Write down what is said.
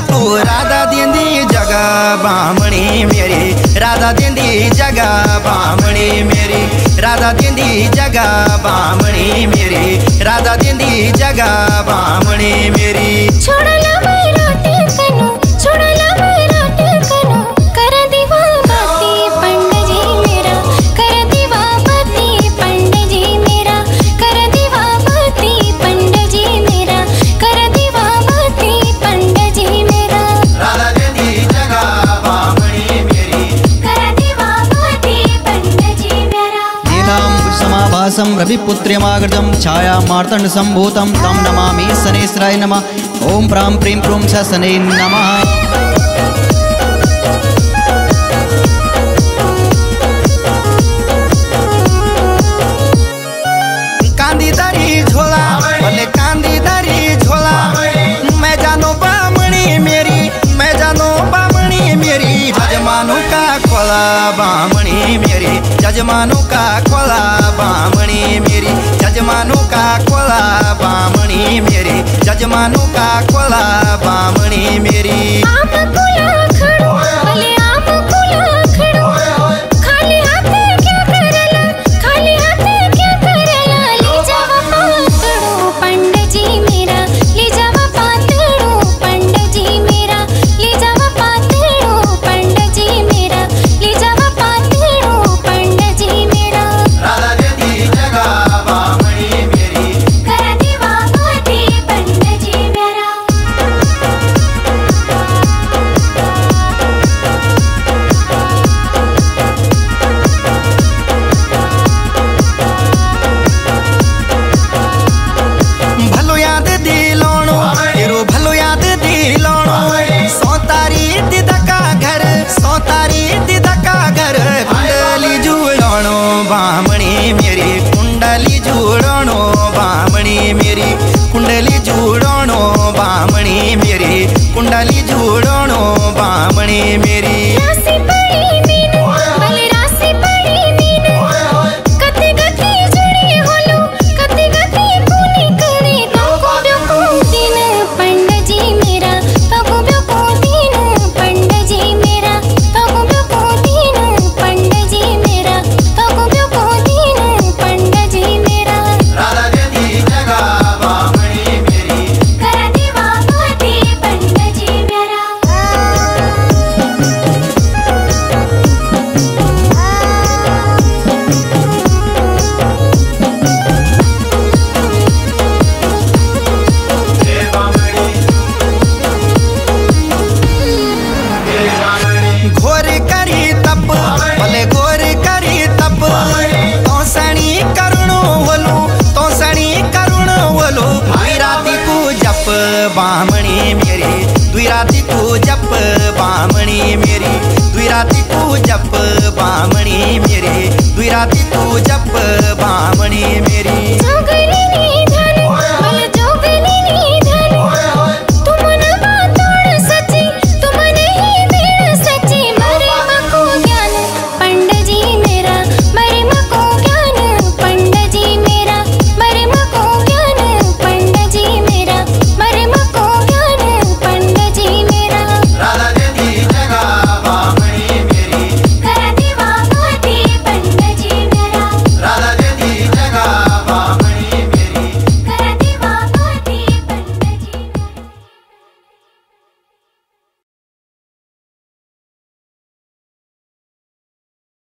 तू राधा देंदी जगा बामणी मेरी। राधा देंदी जगा बामणी मेरी। राधा देंदी जगा बामणी मेरी। राधा देंदी जगा बामणी रविपुत्र्यमागतं छायामार्तण्डसम्भूतं तं नमामि शनेश्राय नमः। ॐ प्रां प्रीं क्रूं शनै नमः। कोला बामणी मेरी। जजमानों का कोला बामणी मेरी। बामणी मेरी दुई राती को जप बामणी मेरी दुई राती को जप बामणी मेरी दुई राती को जप बामणी मेरी।